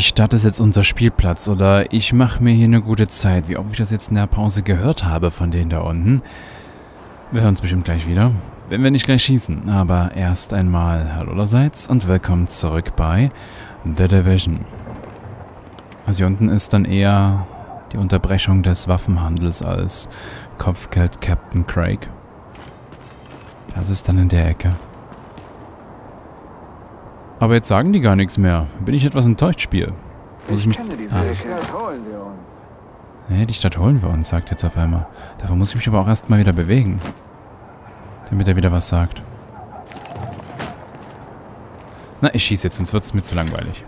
Die Stadt ist jetzt unser Spielplatz oder ich mache mir hier eine gute Zeit. Wie oft ich das jetzt in der Pause gehört habe von denen da unten. Wir hören uns bestimmt gleich wieder. Wenn wir nicht gleich schießen. Aber erst einmal hallo allerseits und willkommen zurück bei The Division. Also hier unten ist dann eher die Unterbrechung des Waffenhandels als Kopfgeld Captain Craig. Das ist dann in der Ecke. Aber jetzt sagen die gar nichts mehr. Bin ich etwas enttäuscht, Spiel. Muss ich mich... Ah. Nee, die Stadt holen wir uns, sagt jetzt auf einmal. Dafür muss ich mich aber auch erstmal wieder bewegen. Damit er wieder was sagt. Na, ich schieße jetzt, sonst wird es mir zu langweilig.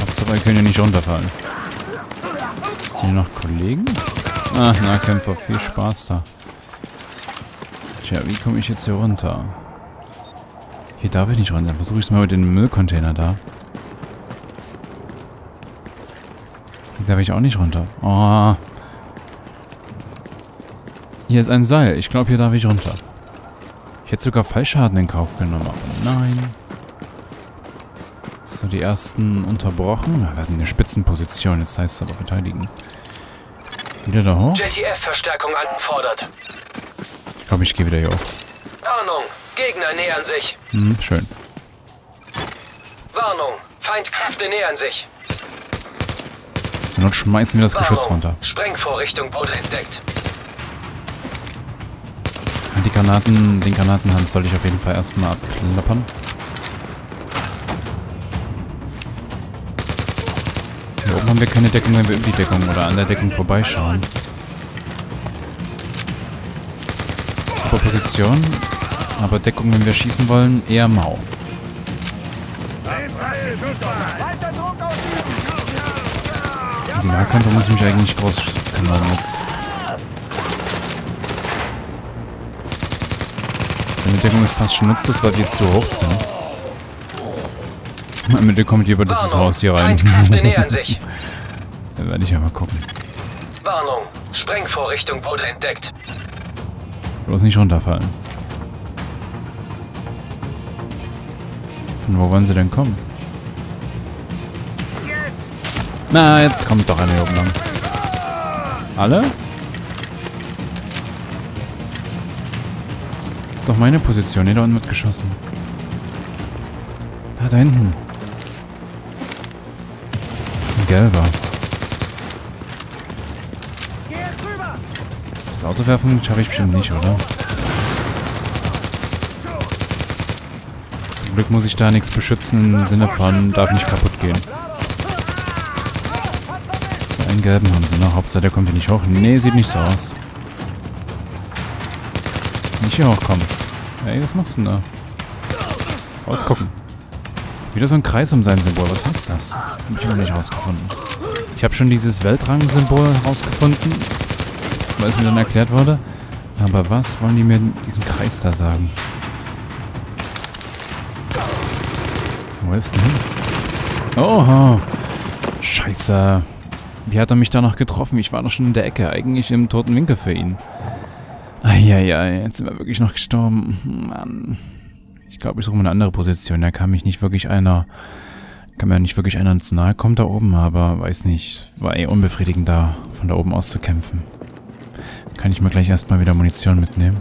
Hauptsache, wir können ja nicht runterfallen. Sind hier noch Kollegen? Ah, Nahkämpfer, viel Spaß da. Tja, wie komme ich jetzt hier runter? Hier darf ich nicht runter. Versuche ich es mal mit dem Müllcontainer da. Hier darf ich auch nicht runter. Oh. Hier ist ein Seil. Ich glaube, hier darf ich runter. Ich hätte sogar Fallschaden in Kauf genommen, aber nein. So, die ersten unterbrochen. Wir hatten eine Spitzenposition. Jetzt heißt es aber verteidigen. Wieder da hoch? JTF-Verstärkung anfordert. Ich glaube, ich gehe wieder hier hoch. Warnung, Gegner nähern sich. Hm, schön. Warnung, Feindkräfte nähern sich. Zur Not schmeißen wir das Geschütz Warnung, runter. Sprengvorrichtung wurde entdeckt. Die Granaten, den Granatenhand soll ich auf jeden Fall erstmal abklappern. Hier oben haben wir keine Deckung, wenn wir über die Deckung oder an der Deckung vorbeischauen. Super Position. Aber Deckung, wenn wir schießen wollen, eher mau. Die Nahkämpfer muss ich mich eigentlich nicht groß kümmern jetzt. Meine Deckung ist fast schon nutzlos, weil wir zu hoch sind. Am Ende kommt ihr über dieses Haus hier rein. Feindkräfte nähern sich. da werde ich ja mal gucken. Warnung, Sprengvorrichtung wurde entdeckt. Bloß nicht runterfallen. Von wo wollen sie denn kommen? Na, jetzt kommt doch einer hier oben lang. Alle? Ist doch meine Position. Ne, da unten wird geschossen. Ah, da hinten. Ein gelber. Auto werfen schaffe ich bestimmt nicht, oder? Zum Glück muss ich da nichts beschützen im Sinne von, darf nicht kaputt gehen. So, einen gelben haben sie noch. Hauptsache, der kommt hier nicht hoch. Nee, sieht nicht so aus. Nicht hier hochkommen. Ey, was machst du denn da? Rausgucken. Wieder so ein Kreis um sein Symbol. Was heißt das? Hab ich noch nicht rausgefunden. Ich habe schon dieses Weltrang-Symbol rausgefunden, weil es mir dann erklärt wurde. Aber was wollen die mir in diesem Kreis da sagen? Wo ist denn? Oh, scheiße. Wie hat er mich da noch getroffen? Ich war doch schon in der Ecke, eigentlich im toten Winkel für ihn. Eieiei, jetzt sind wir wirklich noch gestorben. Mann. Ich glaube, ich suche mal eine andere Position. Da kann mich nicht wirklich einer... Kann mir nicht wirklich einer ins Nahe kommen da oben, aber weiß nicht. War eh unbefriedigend da, von da oben aus zu kämpfen. Kann ich mir gleich erstmal wieder Munition mitnehmen.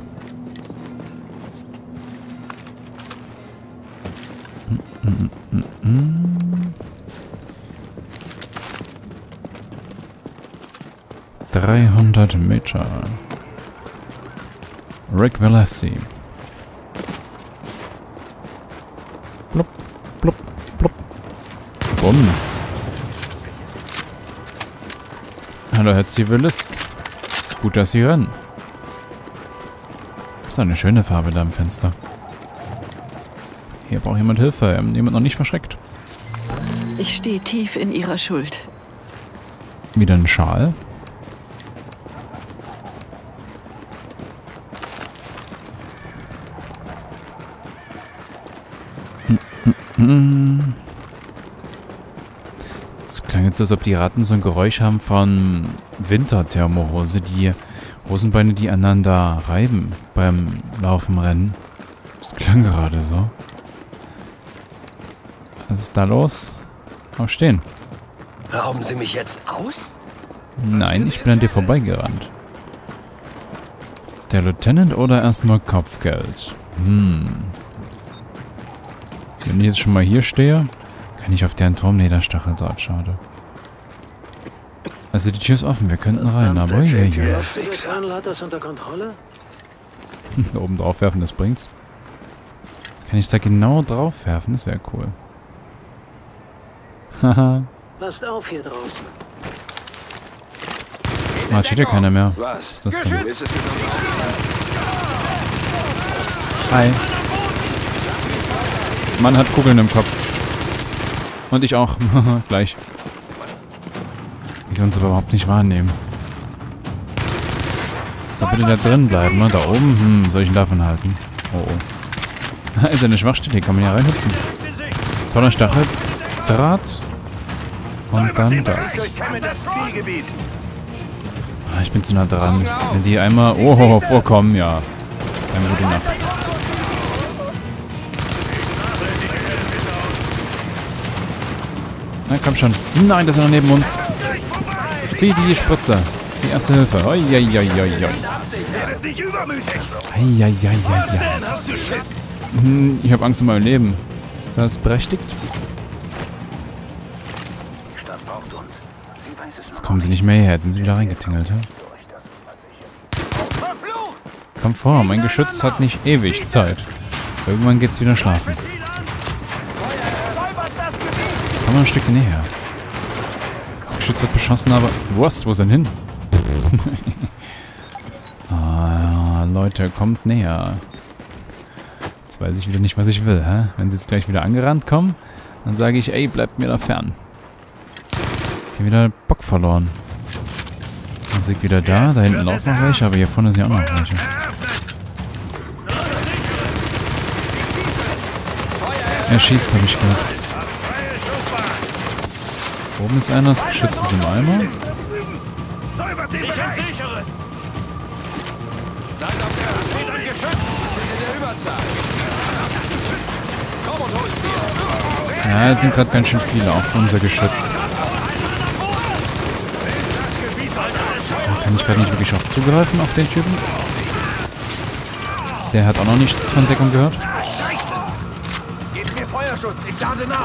300 Meter. Rick Velassi. Blub, blub, blub. Bums. Hallo, Herr Zivilist. Gut, dass Sie hören. Das ist eine schöne Farbe da im Fenster. Hier braucht jemand Hilfe. Jemand noch nicht verschreckt. Ich stehe tief in ihrer Schuld. Wieder ein Schal. Es klang jetzt, als ob die Ratten so ein Geräusch haben von Winterthermohose, die Hosenbeine, die aneinander reiben beim Laufen, Rennen. Das klang gerade so. Was ist da los? Oh, stehen. Rauben Sie mich jetzt aus? Nein, ich bin an dir vorbeigerannt. Der Lieutenant oder erstmal Kopfgeld? Hm. Wenn ich jetzt schon mal hier stehe, kann ich auf deren Turm... Nee, der Stachel dort, schade. Also die Tür ist offen, wir könnten rein, aber ja, ja. Hat das unter Kontrolle? Oben drauf werfen, das bringt's. Kann ich da genau drauf werfen? Das wäre cool. Haha. Passt auf hier draußen. Ah, steht ja keiner mehr. Was? Was ist das denn? Hi. Mann hat Kugeln im Kopf. Und ich auch. Gleich. Die sie uns aber überhaupt nicht wahrnehmen. So, bitte da drin bleiben, ne? Da oben? Hm, soll ich ihn davon halten? Oh, oh. ist eine Schwachstelle, hier kann man ja reinhüpfen. Toller Stacheldraht. Und dann das. Ah, ich bin zu nah dran. Wenn die einmal... Oh, vorkommen, ja. Eine gute Nacht. Na, komm schon. Nein, das ist noch neben uns. Zieh die Spritze. Die erste Hilfe. Oi, oi, oi, oi, oi. Ei, ei, ei, ei, ei. Hm, Ich habe Angst um mein Leben. Ist das berechtigt? Jetzt kommen sie nicht mehr her. Jetzt sind sie wieder reingetingelt. Hä? Komm vor, mein Geschütz hat nicht ewig Zeit. Irgendwann geht's wieder schlafen. Komm mal ein Stück näher. Geschütz wird beschossen, aber... Was? Wo ist denn hin? ah, Leute, kommt näher. Jetzt weiß ich wieder nicht, was ich will, hä? Wenn sie jetzt gleich wieder angerannt kommen, dann sage ich, ey, bleibt mir da fern. Ich hab wieder Bock verloren. Musik wieder da. Da hinten laufen noch welche, aber hier vorne sind ja auch noch welche. Er schießt, habe ich gehört. Oben ist einer, das Geschütz ist im Eimer. Ja, es sind gerade ganz schön viele, auch für unser Geschütz. Da kann ich gerade nicht wirklich auch zugreifen auf den Typen. Der hat auch noch nichts von Deckung gehört.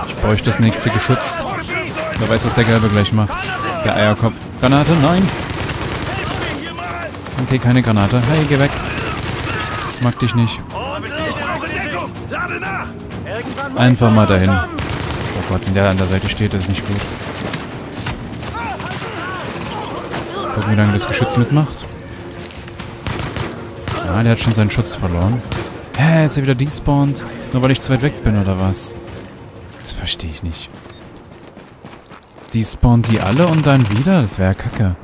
Ich bräuchte das nächste Geschütz. Wer weiß, was der Gelbe gleich macht. Der Eierkopf. Granate? Nein. Okay, keine Granate. Hey, geh weg. Mag dich nicht. Einfach mal dahin. Oh Gott, wenn der an der Seite steht, ist nicht gut. Gucken, wie lange das Geschütz mitmacht. Ah, der hat schon seinen Schutz verloren. Hä, ist er wieder despawned? Nur weil ich zu weit weg bin, oder was? Das verstehe ich nicht. Despawnt die alle und dann wieder? Das wäre ja kacke.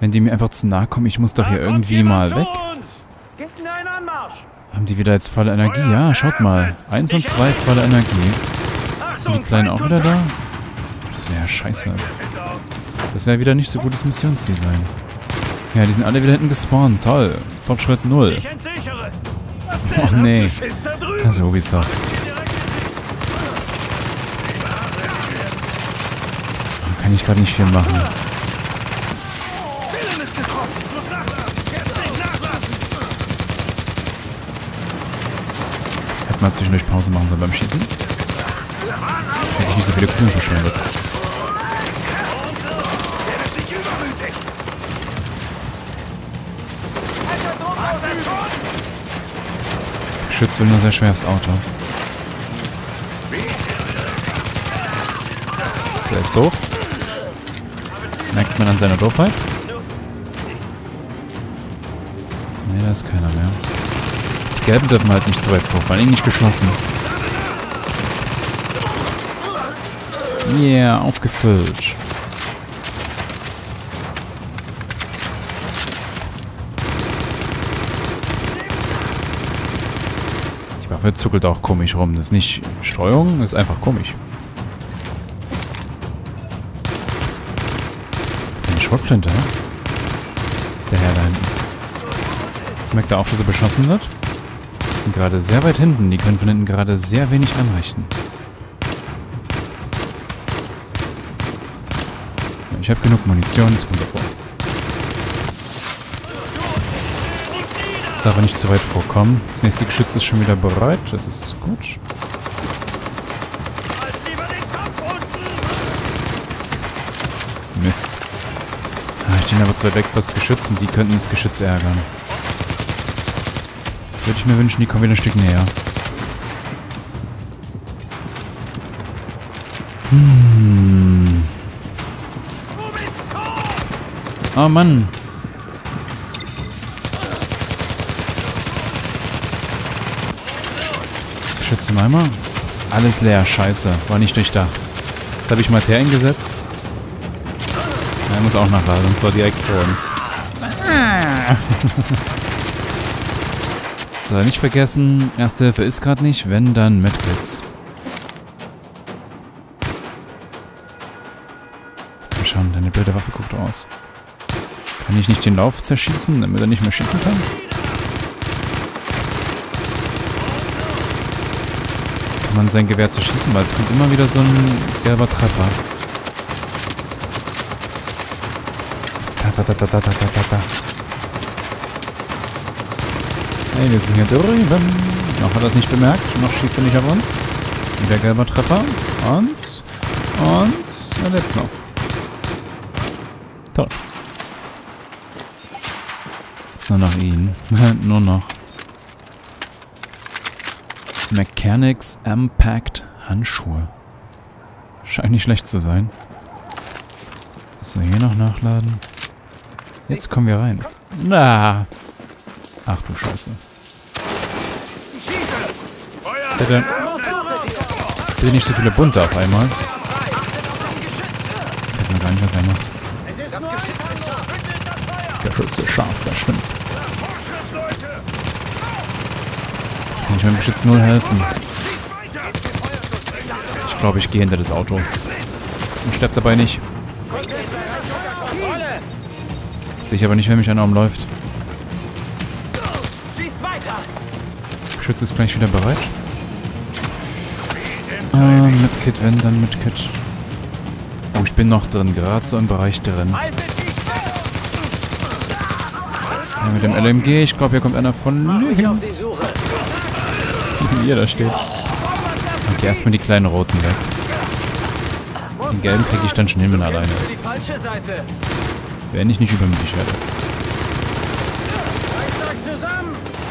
Wenn die mir einfach zu nahe kommen, ich muss doch hier irgendwie mal weg. Haben die wieder jetzt volle Energie? Ja, schaut mal. Eins und zwei volle Energie. Sind die Kleinen auch wieder da? Das wäre ja scheiße. Das wäre wieder nicht so gutes Missionsdesign. Ja, die sind alle wieder hinten gespawnt. Toll. Fortschritt 0. Oh nee. Also Ubisoft. Kann ich gerade nicht viel machen. Hätte mal zwischendurch Pause machen sollen beim Schießen. Hätte ich nicht so viele Kugeln verschwendet. Das Geschütz will nur sehr schwer aufs Auto. Der ist doof. Merkt man an seiner Doofheit? Nee, da ist keiner mehr. Die Gelben dürfen halt nicht so weit vor, vor allem nicht geschlossen. Yeah, aufgefüllt. Die Waffe zuckelt auch komisch rum. Das ist nicht Steuerung, das ist einfach komisch. Schrotflinte? Der Herr da hinten. Jetzt merkt er auch, dass er beschossen wird. Die sind gerade sehr weit hinten. Die können von hinten gerade sehr wenig anrichten. Ich habe genug Munition, Jetzt kommt davor. Jetzt darf er nicht zu weit vorkommen. Das nächste Geschütz ist schon wieder bereit. Das ist gut. Mist. Ah, ich stehe aber zu weit weg fürs Geschütz und die könnten das Geschütz ärgern. Jetzt würde ich mir wünschen, die kommen wieder ein Stück näher. Hm. Oh Mann. Geschütz im Eimer. Alles leer, scheiße. War nicht durchdacht. Jetzt habe ich Materien gesetzt. Er muss auch nachladen, und zwar direkt vor uns. so, nicht vergessen, Erste Hilfe ist gerade nicht, wenn dann Medkits. Komm schon, deine blöde Waffe guckt aus. Kann ich nicht den Lauf zerschießen, damit er nicht mehr schießen kann? Kann man sein Gewehr zerschießen, weil es kommt immer wieder so ein gelber Treffer. Da, da, da, da, da, da, da. Hey, wir sind hier drüben. Noch hat er es nicht bemerkt. Noch schießt er nicht auf uns. Wieder gelber Treffer. Und. Und. Er lebt noch. Toll. Ist nur noch ihn. nur noch. Mechanics Impact Handschuhe. Scheint nicht schlecht zu sein. So, hier noch nachladen. Jetzt kommen wir rein. Na. Ach du Scheiße. Bitte. Bitte nicht so viele bunte auf einmal. Ich mir gar nicht, was er macht. Der Schütze scharf, das stimmt. Kann ich meinem Geschütz null helfen. Ich glaube, ich gehe hinter das Auto. Und sterbe dabei nicht. Ich aber nicht, wenn mich einer umläuft. Schütz ist gleich wieder bereit. Ah, mit Kit, wenn, dann mit Kit. Oh, ich bin noch drin, gerade so im Bereich drin. Ja, mit dem LMG, ich glaube, hier kommt einer von links. Wie er da steht. Okay, erstmal die kleinen roten weg. Den gelben kriege ich dann schon hin, wenn er alleine ist. Wenn ich nicht übermütig werde.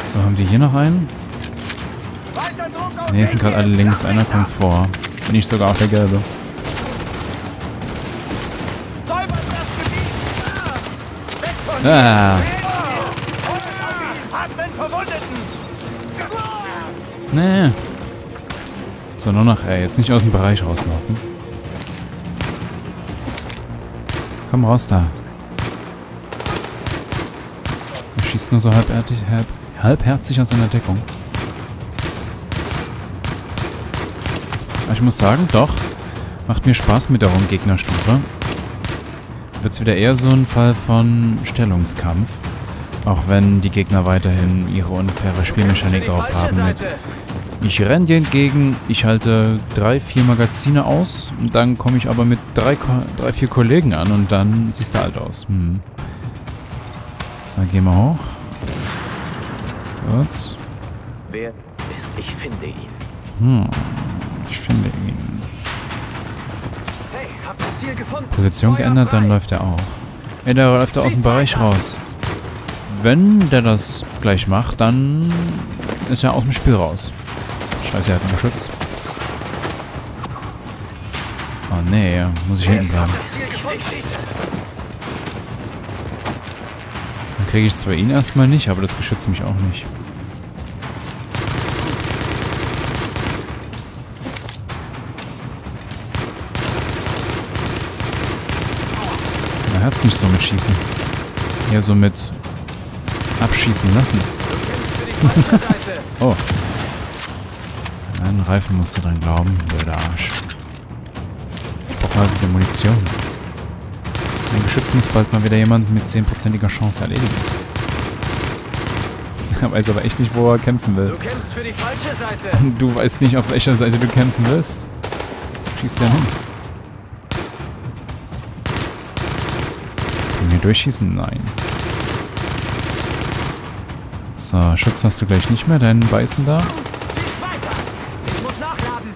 So, haben die hier noch einen? Ne, sind gerade alle links. Einer kommt vor. Bin ich sogar auf der gelbe. Ah. Nee. So, nur noch, ey, jetzt nicht aus dem Bereich rauslaufen. Komm raus da. Er schießt nur so halbherzig, halb, halbherzig aus seiner Deckung. Aber ich muss sagen, doch. Macht mir Spaß mit der hohen Gegnerstufe. Wird es wieder eher so ein Fall von Stellungskampf. Auch wenn die Gegner weiterhin ihre unfaire Spielmechanik drauf haben mit ich renne dir entgegen, ich halte drei, vier Magazine aus, dann komme ich aber mit drei, drei, vier Kollegen an und dann siehst du alt aus. Hm. So, gehen wir hoch. Kurz. Wer ist? Ich finde ihn. Hm. Ich finde ihn. Hey, habt das Ziel gefunden. Position geändert, dann läuft er auch. Ey, der läuft aus dem Bereich raus. Wenn der das gleich macht, dann ist er aus dem Spiel raus. Scheiße, er hat einen Geschütz. Oh nee, muss ich hinten bleiben. Dann kriege ich zwar ihn erstmal nicht, aber das Geschütz mich auch nicht. Er hat es nicht so mit Schießen. Eher so mit Abschießen lassen. oh. Einen Reifen musst du dran glauben, blöder Arsch. Ich brauch mal wieder Munition. Mein Geschütz muss bald mal wieder jemand mit 10%iger Chance erledigen. Er weiß aber echt nicht, wo er kämpfen will. Du kämpfst für die falsche Seite. Du weißt nicht, auf welcher Seite du kämpfen wirst. Schießt der hin. Kann hier durchschießen? Nein. So, Schutz hast du gleich nicht mehr, deinen Beißen da. Weiter! Ich muss nachladen!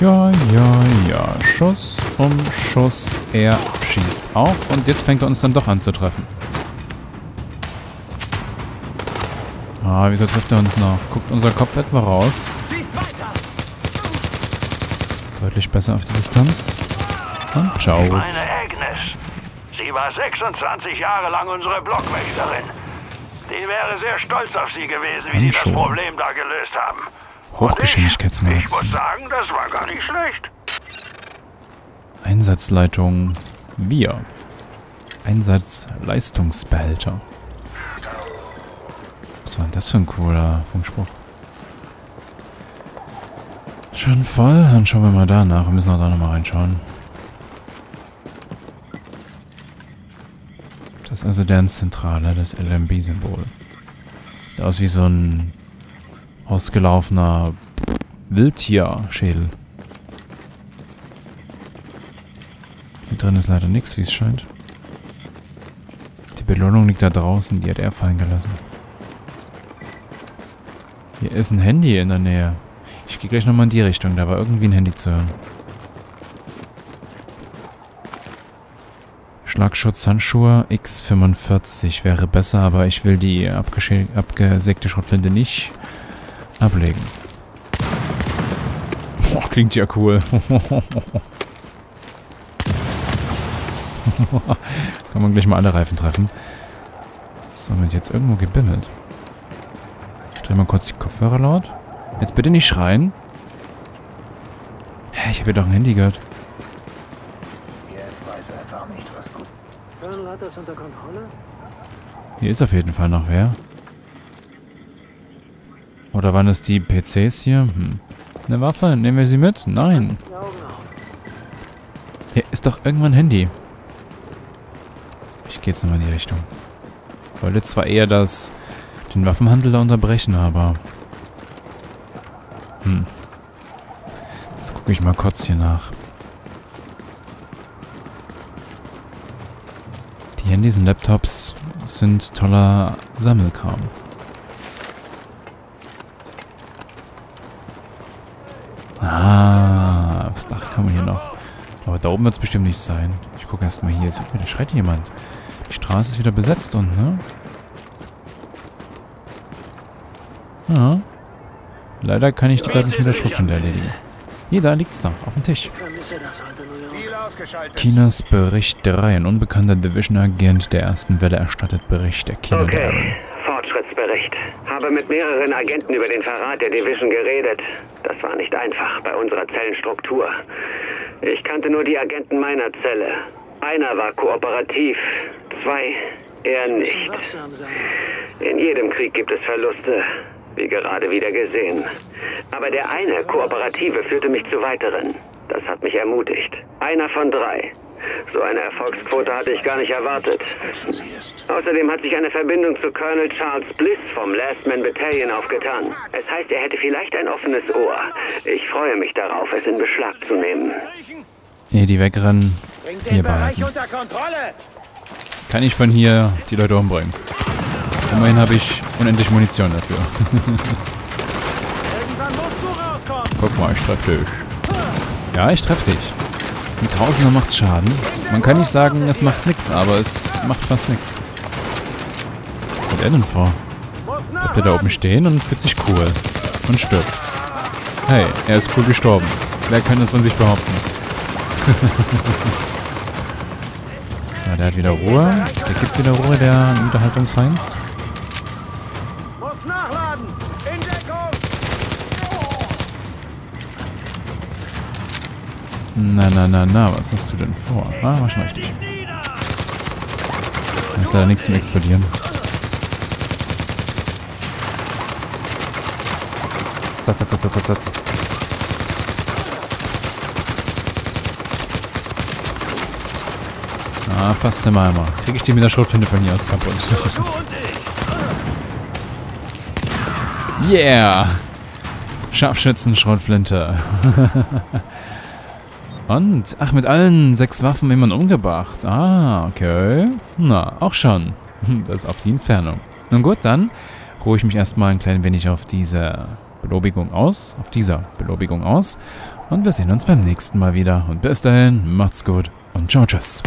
Ja, ja, ja. Schuss um Schuss. Er schießt auch. Und jetzt fängt er uns dann doch an zu treffen. Ah, wieso trifft er uns noch? Guckt unser Kopf etwa raus? Deutlich besser auf die Distanz. Und ciao. Meine Agnes. Sie war 26 Jahre lang unsere Blockwächterin. Die wäre sehr stolz auf Sie gewesen, wie Sie das Handschuhe. Problem da gelöst haben. Und Ich, Hochgeschwindigkeitsmagazin. muss sagen, das war gar nicht schlecht. Einsatzleitung wir. Einsatzleistungsbehälter. Was war denn das für ein cooler Funkspruch? Schon voll? Dann schauen wir mal da nach. Wir müssen auch da nochmal reinschauen. Das ist also deren Zentrale, das LMB-Symbol. Sieht aus wie so ein ausgelaufener Wildtier-Schädel. Hier drin ist leider nichts, wie es scheint. Die Belohnung liegt da draußen, die hat er fallen gelassen. Hier ist ein Handy in der Nähe. Ich gehe gleich nochmal in die Richtung, da war irgendwie ein Handy zu hören. Schlagschutzhandschuhe X45 wäre besser, aber ich will die abgesägte Schrotflinte nicht ablegen. Boah, klingt ja cool. Kann man gleich mal alle Reifen treffen. So, wird jetzt irgendwo gebimmelt. Ich drehe mal kurz die Kopfhörer laut. Jetzt bitte nicht schreien. Hä, ich habe ja doch ein Handy gehört. Hier ist auf jeden Fall noch wer. Oder waren es die PCs hier? Hm. Eine Waffe? Nehmen wir sie mit? Nein. Hier ist doch irgendwann ein Handy. Ich gehe jetzt nochmal in die Richtung. Wollte zwar eher das den Waffenhandel da unterbrechen, aber... Hm. Jetzt gucke ich mal kurz hier nach. Die Handys und Laptops sind toller Sammelkram. Ah, aufs Dach kann man hier noch. Aber da oben wird es bestimmt nicht sein. Ich gucke erstmal hier. Sieht da schreit jemand. Die Straße ist wieder besetzt und, ne? Ja. Leider kann ich die gerade nicht mit der Schrotflinte erledigen. Hier, da liegt's da, auf dem Tisch. Chinas Bericht 3. Ein unbekannter Division-Agent der ersten Welle erstattet Bericht der China Okay, Division. Fortschrittsbericht. Habe mit mehreren Agenten über den Verrat der Division geredet. Das war nicht einfach bei unserer Zellenstruktur. Ich kannte nur die Agenten meiner Zelle. Einer war kooperativ, zwei eher nicht. In jedem Krieg gibt es Verluste, wie gerade wieder gesehen. Aber der eine Kooperative führte mich zu weiteren. Das hat mich ermutigt. Einer von drei. So eine Erfolgsquote hatte ich gar nicht erwartet. Außerdem hat sich eine Verbindung zu Colonel Charles Bliss vom Last Man Battalion aufgetan. Es heißt, er hätte vielleicht ein offenes Ohr. Ich freue mich darauf, es in Beschlag zu nehmen. Ehe die wegrennen, Bringt hier den Bereich behalten. unter Kontrolle! Kann ich von hier die Leute umbringen. Immerhin habe ich unendlich Munition dafür. Irgendwann musst du rauskommen! Guck mal, ich treffe dich. Ja, ich treffe dich. Ein Tausender macht's Schaden. Man kann nicht sagen, es macht nix, aber es macht fast nix. Was hat er denn vor? Bleibt er da oben stehen und fühlt sich cool. Und stirbt. Hey, er ist cool gestorben. Wer kann das von sich behaupten? so, der hat wieder Ruhe. Der gibt wieder Ruhe, der Unterhaltungsheinz. Na, na, na, na, was hast du denn vor? Ah, war schon richtig. Da ist leider nichts zum Explodieren. Zat, zat, zat, zat, zat. Ah, fast im Eimer. Krieg ich die mit der Schrotflinte von hier aus kaputt. yeah! Scharfschützen, Schrotflinte. Und, ach, mit allen sechs Waffen immer umgebracht. Ah, okay. Na, auch schon. Das auf die Entfernung. Nun gut, dann ruhe ich mich erstmal ein klein wenig auf diese Belobigung aus. Auf dieser Belobigung aus. Und wir sehen uns beim nächsten Mal wieder. Und bis dahin, macht's gut und ciao, tschüss.